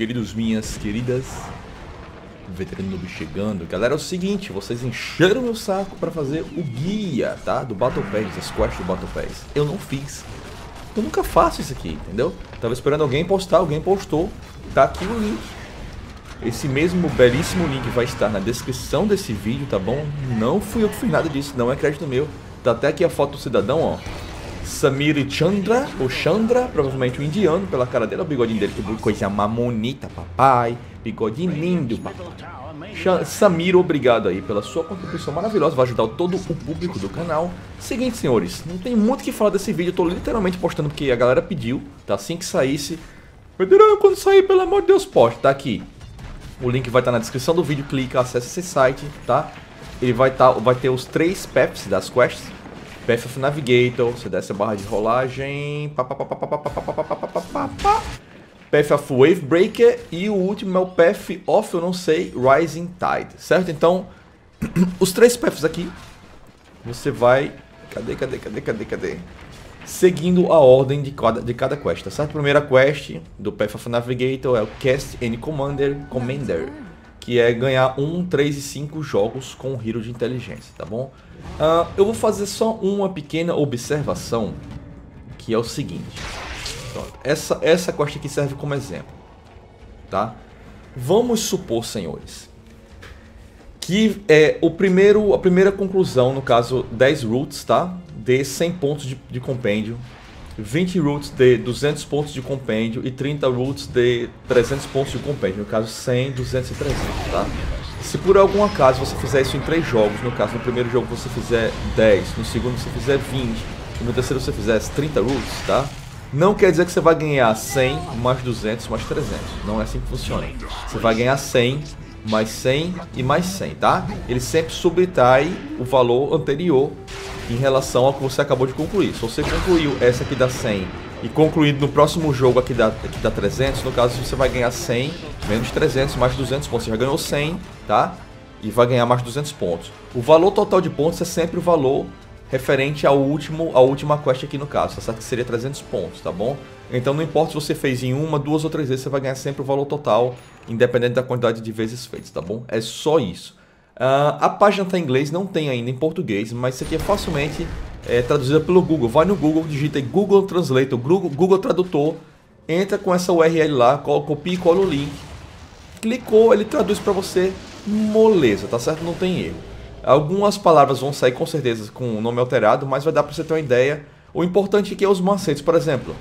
queridos, minhas queridas. Veterano Noob chegando. Galera, é o seguinte, vocês encheram meu saco pra fazer o guia, tá? Do Battle Pass, as quests do Battle Pass. Eu não fiz. Eu nunca faço isso aqui, entendeu? Tava esperando alguém postar, alguém postou. Tá aqui o link. Esse mesmo belíssimo link vai estar na descrição desse vídeo, tá bom? Não fui eu que fiz nada disso, não é crédito meu. Tá até aqui a foto do cidadão, ó. Samir Chandra, ou Chandra, provavelmente um indiano, pela cara dele, o bigodinho dele, que coisa mamonita, papai. Bigodinho lindo, papai. Samir, obrigado aí pela sua contribuição maravilhosa, vai ajudar todo o público do canal. Seguinte, senhores, não tem muito o que falar desse vídeo, eu tô literalmente postando porque a galera pediu, tá? Assim que saísse. Federão, quando sair, pelo amor de Deus, poste, tá aqui. O link vai estar tá na descrição do vídeo, clica, acessa esse site, tá? Ele vai, tá, vai ter os três paths das quests. Path of Navigator, você desce a barra de rolagem. Path of Wave Breaker e o último é o Path of, eu não sei, Rising Tide, certo? Então, os três paths aqui, você vai... Cadê, cadê, cadê, cadê, cadê? Seguindo a ordem de cada, de cada quest, tá certo? Primeira quest do Path of Navigator é o Cast Any Commander, Commander que é ganhar 1, 3 e 5 jogos com o Hero de Inteligência, tá bom? Uh, eu vou fazer só uma pequena observação, que é o seguinte. essa, essa quest aqui serve como exemplo, tá? Vamos supor, senhores, que é o primeiro, a primeira conclusão, no caso 10 roots, tá? De 100 pontos de, de compêndio 20 roots de 200 pontos de compêndio e 30 roots de 300 pontos de compêndio. No caso, 100, 200 e 300, tá? Se por algum acaso você fizer isso em 3 jogos, no caso, no primeiro jogo você fizer 10, no segundo você fizer 20 e no terceiro você fizer 30 roots, tá? Não quer dizer que você vai ganhar 100 mais 200 mais 300. Não é assim que funciona. Você vai ganhar 100 mais 100 e mais 100, tá? Ele sempre subtrai o valor anterior em relação ao que você acabou de concluir. Se você concluiu essa aqui dá 100 e concluir no próximo jogo aqui dá, aqui dá 300, no caso você vai ganhar 100 menos 300 mais 200 pontos. Você já ganhou 100, tá? E vai ganhar mais 200 pontos. O valor total de pontos é sempre o valor referente ao último, à última quest aqui no caso, tá certo? Que seria 300 pontos, tá bom? Então não importa se você fez em uma, duas ou três vezes, você vai ganhar sempre o valor total, independente da quantidade de vezes feitas, tá bom? É só isso. Uh, a página está em inglês, não tem ainda em português, mas isso aqui é facilmente é, traduzida pelo Google. Vai no Google, digita Google Translator, Google, Google Tradutor, entra com essa URL lá, copia e cola o link. Clicou, ele traduz para você, moleza, tá certo? Não tem erro. Algumas palavras vão sair com certeza com o nome alterado, mas vai dar para você ter uma ideia. O importante aqui é os macetes, por exemplo.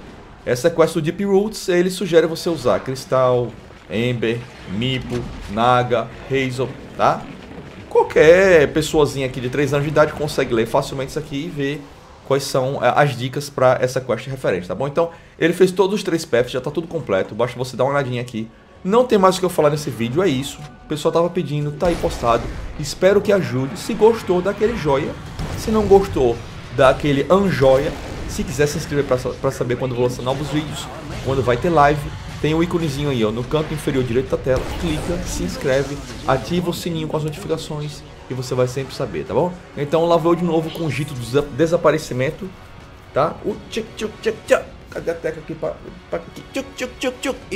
Essa quest do Deep Roots, ele sugere você usar Cristal, Ember, Mipo, Naga, Hazel, tá? Qualquer pessoazinha aqui de 3 anos de idade consegue ler facilmente isso aqui e ver quais são é, as dicas para essa quest referente, tá bom? Então, ele fez todos os três paths, já tá tudo completo, basta você dar uma olhadinha aqui. Não tem mais o que eu falar nesse vídeo, é isso. O pessoal tava pedindo, tá aí postado. Espero que ajude. Se gostou, dá aquele joia. Se não gostou, dá aquele anjoia. Se quiser se inscrever para saber quando vou lançar novos vídeos, quando vai ter live, tem o um íconezinho aí ó, no canto inferior direito da tela, clica, se inscreve, ativa o sininho com as notificações e você vai sempre saber, tá bom? Então lá vou de novo com o Gito do desaparecimento, tá? O tchuc tchuc tchuc tchuc, cadê a tecla aqui para... tchuc tchuc tchuc tchuc